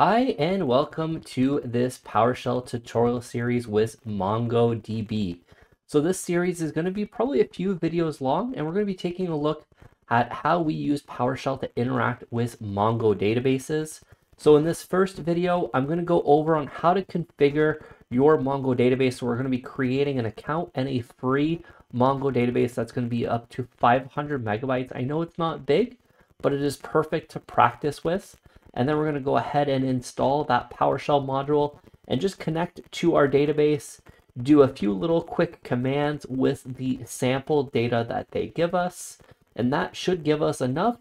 Hi, and welcome to this PowerShell tutorial series with MongoDB. So this series is going to be probably a few videos long, and we're going to be taking a look at how we use PowerShell to interact with Mongo databases. So in this first video, I'm going to go over on how to configure your Mongo database. So we're going to be creating an account and a free Mongo database that's going to be up to 500 megabytes. I know it's not big, but it is perfect to practice with. And then we're going to go ahead and install that PowerShell module and just connect to our database, do a few little quick commands with the sample data that they give us. And that should give us enough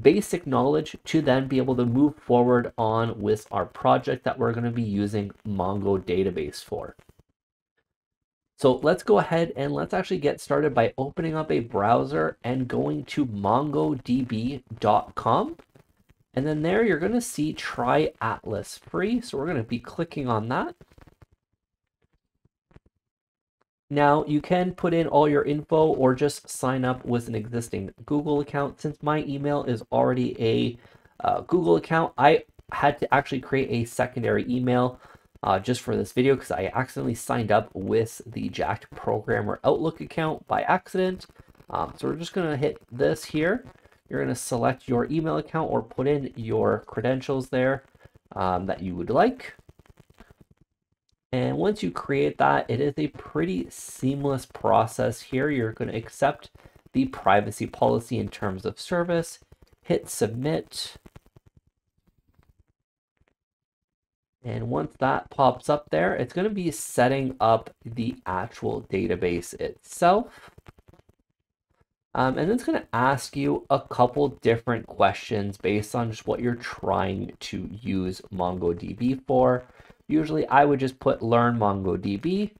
basic knowledge to then be able to move forward on with our project that we're going to be using Mongo database for. So let's go ahead and let's actually get started by opening up a browser and going to mongodb.com. And then there you're going to see try Atlas free. So we're going to be clicking on that. Now you can put in all your info or just sign up with an existing Google account. Since my email is already a uh, Google account, I had to actually create a secondary email uh, just for this video because I accidentally signed up with the Jacked Programmer Outlook account by accident. Um, so we're just going to hit this here. You're going to select your email account or put in your credentials there um, that you would like. And once you create that, it is a pretty seamless process here. You're going to accept the privacy policy in terms of service, hit submit. And once that pops up there, it's going to be setting up the actual database itself. Um, and it's going to ask you a couple different questions based on just what you're trying to use MongoDB for. Usually I would just put learn MongoDB.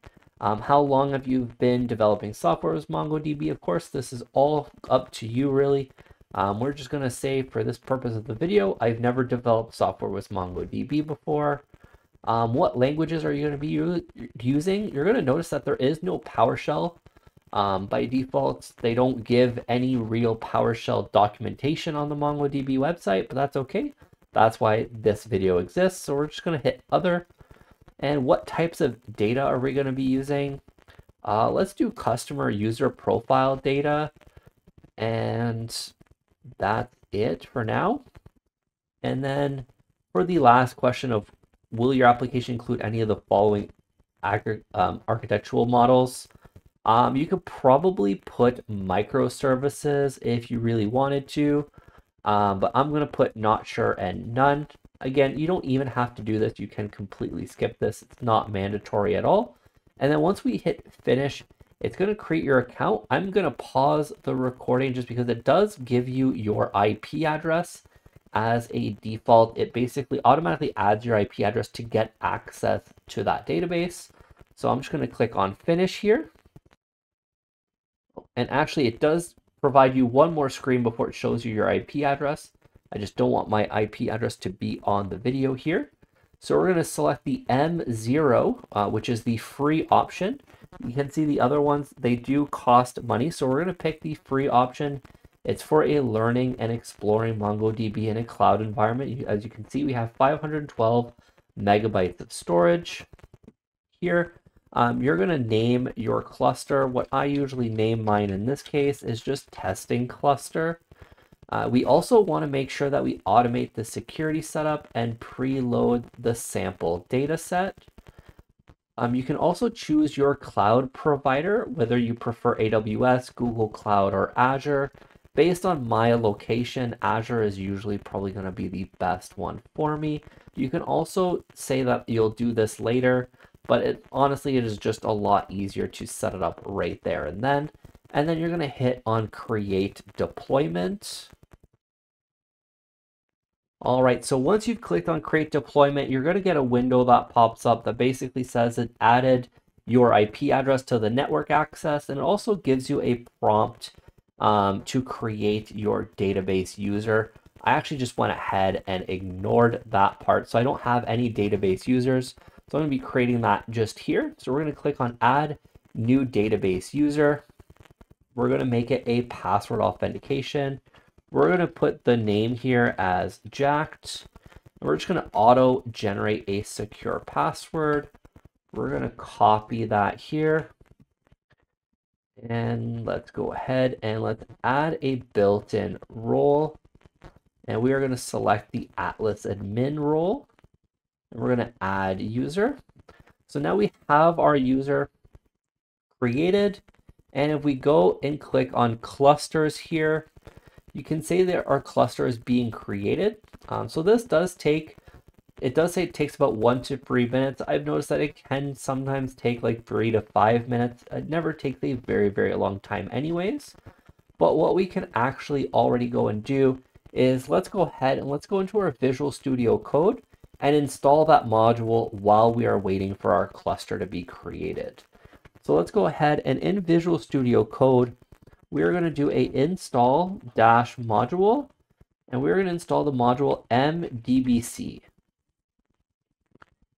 Um, how long have you been developing software with MongoDB? Of course, this is all up to you really. Um, we're just going to say for this purpose of the video, I've never developed software with MongoDB before. Um, what languages are you going to be using? You're going to notice that there is no PowerShell um, by default, they don't give any real PowerShell documentation on the MongoDB website, but that's okay. That's why this video exists. So we're just going to hit other. And what types of data are we going to be using? Uh, let's do customer user profile data. And that's it for now. And then for the last question of will your application include any of the following um, architectural models? Um, you could probably put microservices if you really wanted to, um, but I'm going to put not sure and none. Again, you don't even have to do this. You can completely skip this. It's not mandatory at all. And then once we hit finish, it's going to create your account. I'm going to pause the recording just because it does give you your IP address as a default. It basically automatically adds your IP address to get access to that database. So I'm just going to click on finish here. And actually, it does provide you one more screen before it shows you your IP address. I just don't want my IP address to be on the video here. So we're going to select the M0, uh, which is the free option. You can see the other ones, they do cost money. So we're going to pick the free option. It's for a learning and exploring MongoDB in a cloud environment. As you can see, we have 512 megabytes of storage here. Um, you're going to name your cluster. What I usually name mine in this case is just testing cluster. Uh, we also want to make sure that we automate the security setup and preload the sample data set. Um, you can also choose your cloud provider, whether you prefer AWS, Google Cloud, or Azure. Based on my location, Azure is usually probably going to be the best one for me. You can also say that you'll do this later but it honestly it is just a lot easier to set it up right there and then. And then you're going to hit on create deployment. All right so once you've clicked on create deployment you're going to get a window that pops up that basically says it added your IP address to the network access and it also gives you a prompt um, to create your database user. I actually just went ahead and ignored that part so I don't have any database users so I'm going to be creating that just here. So we're going to click on add new database user. We're going to make it a password authentication. We're going to put the name here as jacked. And we're just going to auto generate a secure password. We're going to copy that here. And let's go ahead and let's add a built-in role. And we are going to select the Atlas admin role. And we're going to add user. So now we have our user created. And if we go and click on clusters here, you can say that our cluster is being created. Um, so this does take, it does say it takes about one to three minutes. I've noticed that it can sometimes take like three to five minutes. It never takes a very, very long time anyways. But what we can actually already go and do is let's go ahead and let's go into our Visual Studio Code and install that module while we are waiting for our cluster to be created. So let's go ahead and in Visual Studio Code, we're going to do a install dash module, and we're going to install the module MDBC.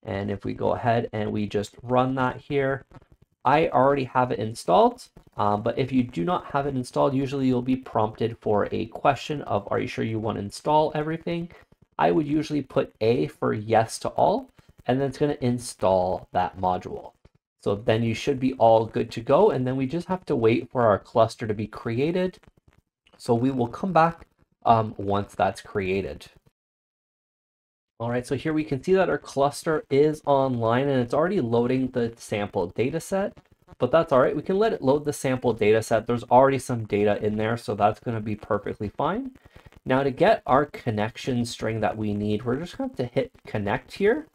And if we go ahead and we just run that here, I already have it installed, um, but if you do not have it installed, usually you'll be prompted for a question of, are you sure you want to install everything? I would usually put A for yes to all, and then it's going to install that module. So then you should be all good to go. And then we just have to wait for our cluster to be created. So we will come back um, once that's created. All right, so here we can see that our cluster is online and it's already loading the sample data set, but that's all right. We can let it load the sample data set. There's already some data in there, so that's gonna be perfectly fine. Now to get our connection string that we need, we're just going to, hit connect here.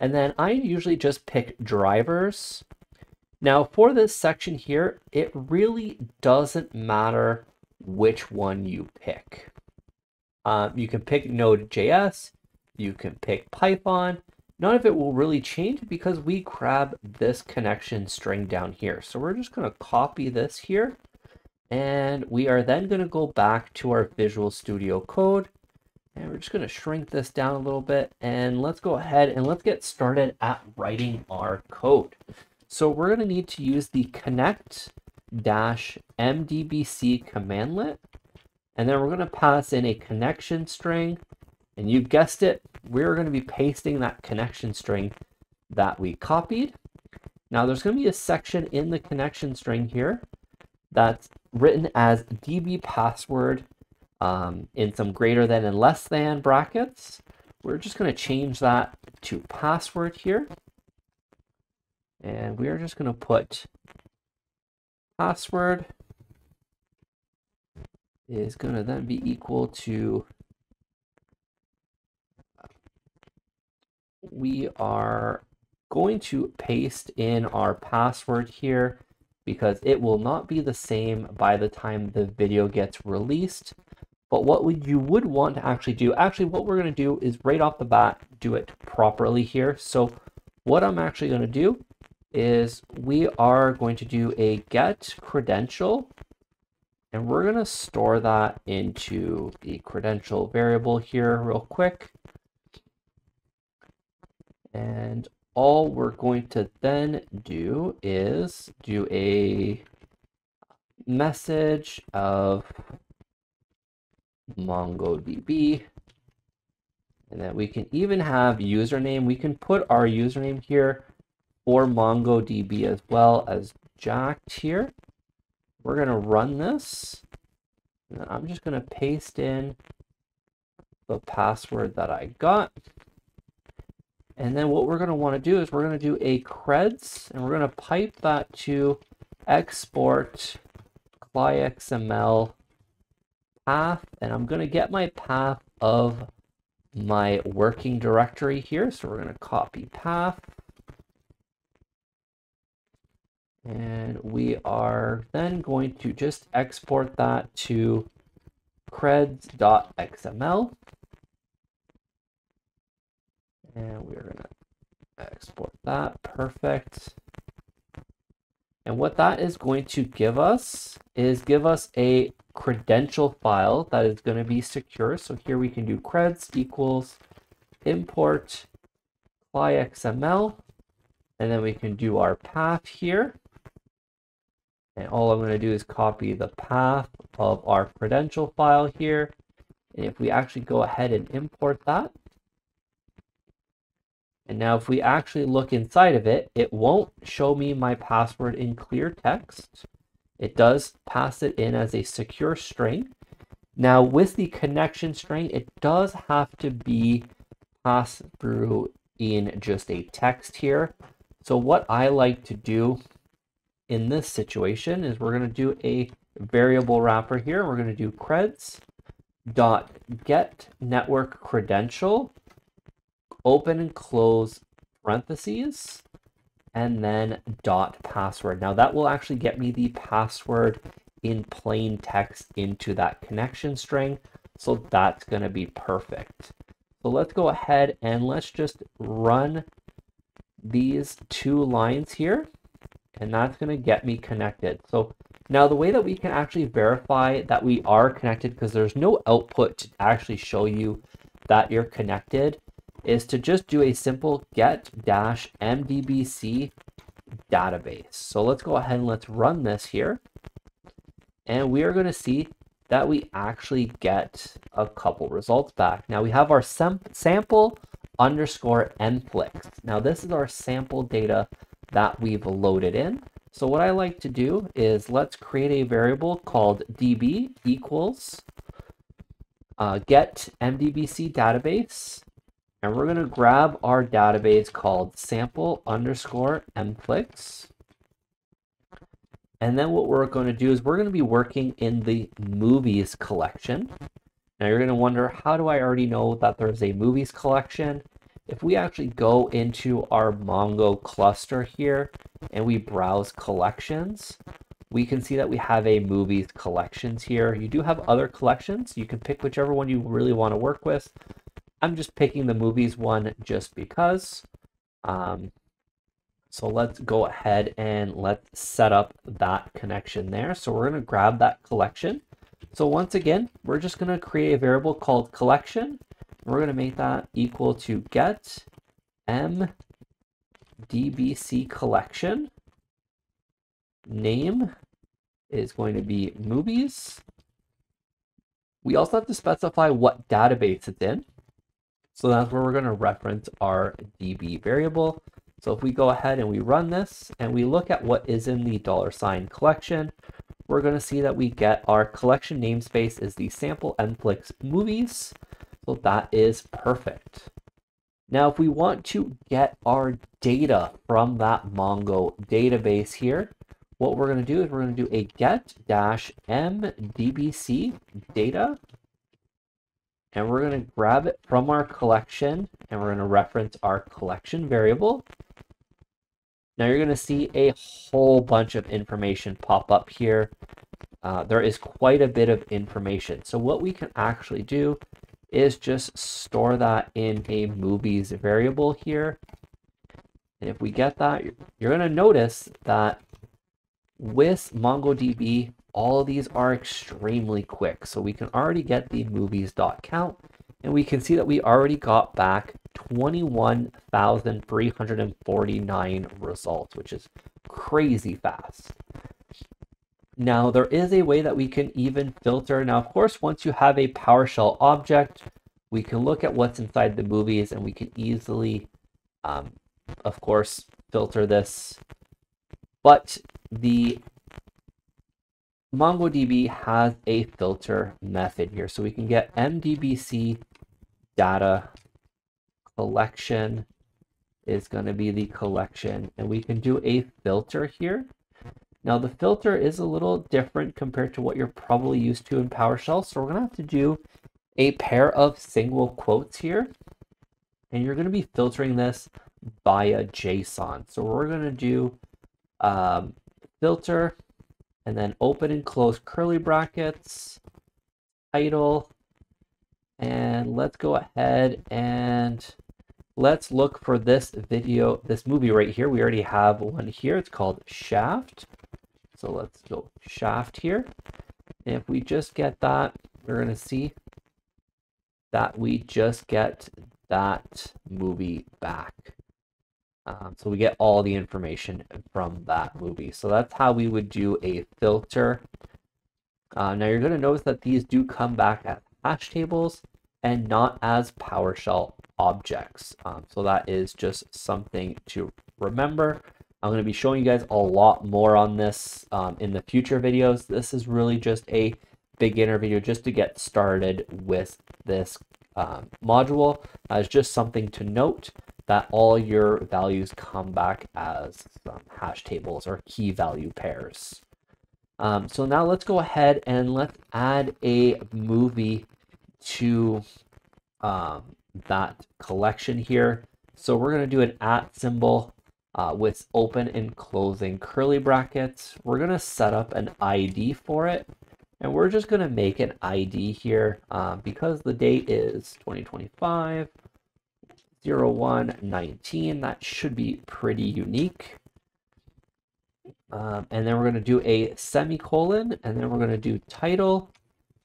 And then I usually just pick drivers. Now for this section here, it really doesn't matter which one you pick. Um, you can pick Node.js, you can pick Python. None of it will really change because we grab this connection string down here. So we're just going to copy this here and we are then going to go back to our Visual Studio Code. And we're just going to shrink this down a little bit. And let's go ahead and let's get started at writing our code. So we're going to need to use the connect dash mdbc commandlet. And then we're going to pass in a connection string. And you guessed it, we're going to be pasting that connection string that we copied. Now there's going to be a section in the connection string here that's written as db password um, in some greater than and less than brackets. We're just going to change that to password here. And we are just going to put password is going to then be equal to we are going to paste in our password here because it will not be the same by the time the video gets released. But what would, you would want to actually do, actually what we're going to do is right off the bat, do it properly here. So what I'm actually going to do is we are going to do a get credential and we're going to store that into the credential variable here real quick. And all we're going to then do is do a message of MongoDB. And then we can even have username. We can put our username here for MongoDB as well as jacked here. We're going to run this. And I'm just going to paste in the password that I got. And then what we're going to want to do is we're going to do a creds, and we're going to pipe that to export CliXML path, and I'm going to get my path of my working directory here. So we're going to copy path. And we are then going to just export that to creds.xml. And we're going to export that. Perfect. And what that is going to give us is give us a credential file that is going to be secure. So here we can do creds equals import XML, and then we can do our path here. And all I'm going to do is copy the path of our credential file here. And if we actually go ahead and import that, And now if we actually look inside of it, it won't show me my password in clear text. It does pass it in as a secure string. Now with the connection string, it does have to be passed through in just a text here. So what I like to do in this situation is we're going to do a variable wrapper here. We're going to do creds dot get network credential open and close parentheses and then dot password. Now that will actually get me the password in plain text into that connection string. So that's going to be perfect. So let's go ahead and let's just run these two lines here and that's going to get me connected. So now the way that we can actually verify that we are connected because there's no output to actually show you that you're connected is to just do a simple get dash mdbc database. So let's go ahead and let's run this here. And we are going to see that we actually get a couple results back. Now we have our sample underscore mflix. Now this is our sample data that we've loaded in. So what I like to do is let's create a variable called db equals uh, get mdbc database. And we're going to grab our database called sample underscore mflix. And then what we're going to do is we're going to be working in the movies collection. Now you're going to wonder, how do I already know that there's a movies collection? If we actually go into our Mongo cluster here and we browse collections, we can see that we have a movies collections here. You do have other collections. You can pick whichever one you really want to work with. I'm just picking the movies one just because. Um, so let's go ahead and let's set up that connection there. So we're going to grab that collection. So once again, we're just going to create a variable called collection. We're going to make that equal to get mdbc collection. Name is going to be movies. We also have to specify what database it's in. So that's where we're going to reference our DB variable. So if we go ahead and we run this and we look at what is in the dollar sign collection, we're going to see that we get our collection namespace is the sample mflix movies. So that is perfect. Now, if we want to get our data from that Mongo database here, what we're going to do is we're going to do a get dash mdbc data and we're going to grab it from our collection and we're going to reference our collection variable now you're going to see a whole bunch of information pop up here. Uh, there is quite a bit of information. So what we can actually do is just store that in a movies variable here. And if we get that, you're going to notice that with MongoDB, all of these are extremely quick. So we can already get the movies.count and we can see that we already got back 21,349 results, which is crazy fast. Now, there is a way that we can even filter. Now, of course, once you have a PowerShell object, we can look at what's inside the movies and we can easily, um, of course, filter this. But the MongoDB has a filter method here. So we can get MDBC data collection is going to be the collection. And we can do a filter here. Now the filter is a little different compared to what you're probably used to in PowerShell. So we're going to have to do a pair of single quotes here. And you're going to be filtering this via JSON. So we're going to do um, filter and then open and close curly brackets, title, and let's go ahead and let's look for this video, this movie right here. We already have one here. It's called Shaft. So let's go Shaft here. If we just get that, we're going to see that we just get that movie back. Um, so we get all the information from that movie. So that's how we would do a filter. Uh, now you're going to notice that these do come back as hash tables and not as PowerShell objects. Um, so that is just something to remember. I'm going to be showing you guys a lot more on this um, in the future videos. This is really just a beginner video just to get started with this um, module. Uh, it's just something to note that all your values come back as um, hash tables or key value pairs. Um, so now let's go ahead and let's add a movie to um, that collection here. So we're going to do an at symbol uh, with open and closing curly brackets. We're going to set up an ID for it. And we're just going to make an ID here uh, because the date is 2025 0119. That should be pretty unique. Um, and then we're going to do a semicolon and then we're going to do title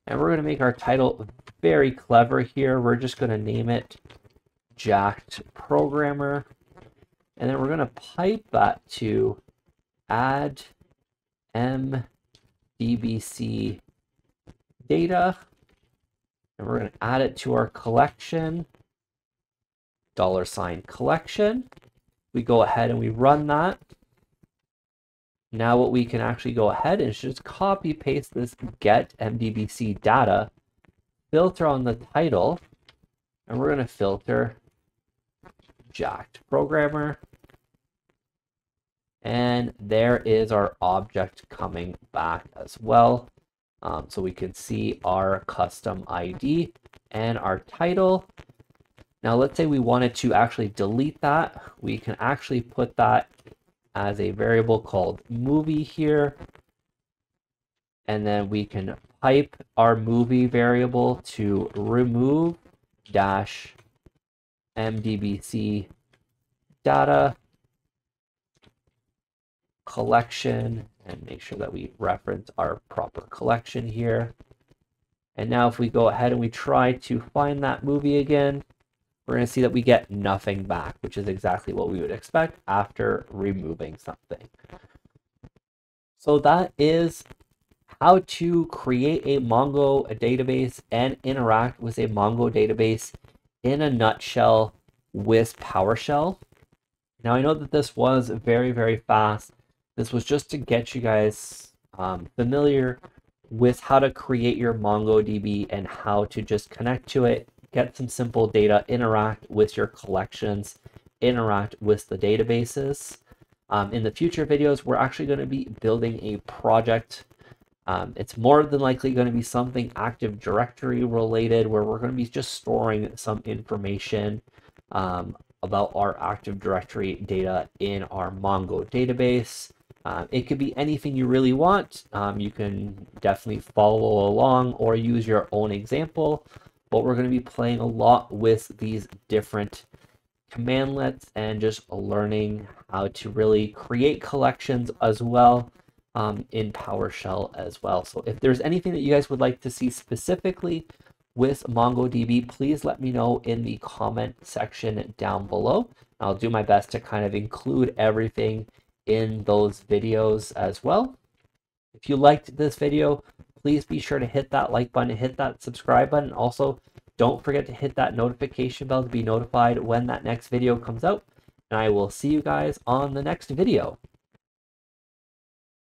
and we're going to make our title very clever here. We're just going to name it Jacked Programmer. And then we're going to pipe that to add MDBC data. And we're going to add it to our collection. Dollar sign collection. We go ahead and we run that. Now what we can actually go ahead and just copy paste this get MDBC data, filter on the title, and we're going to filter jacked programmer. And there is our object coming back as well. Um, so we can see our custom ID and our title. Now let's say we wanted to actually delete that. We can actually put that as a variable called movie here. And then we can pipe our movie variable to remove dash mdbc data collection and make sure that we reference our proper collection here. And now if we go ahead and we try to find that movie again, we're going to see that we get nothing back, which is exactly what we would expect after removing something. So that is how to create a Mongo database and interact with a Mongo database in a nutshell with PowerShell. Now I know that this was very, very fast. This was just to get you guys um, familiar with how to create your MongoDB and how to just connect to it get some simple data, interact with your collections, interact with the databases. Um, in the future videos, we're actually going to be building a project. Um, it's more than likely going to be something Active Directory related where we're going to be just storing some information um, about our Active Directory data in our Mongo database. Um, it could be anything you really want. Um, you can definitely follow along or use your own example but we're going to be playing a lot with these different commandlets and just learning how to really create collections as well um, in PowerShell as well. So if there's anything that you guys would like to see specifically with MongoDB, please let me know in the comment section down below. I'll do my best to kind of include everything in those videos as well. If you liked this video, please be sure to hit that like button, hit that subscribe button. Also, don't forget to hit that notification bell to be notified when that next video comes out. And I will see you guys on the next video.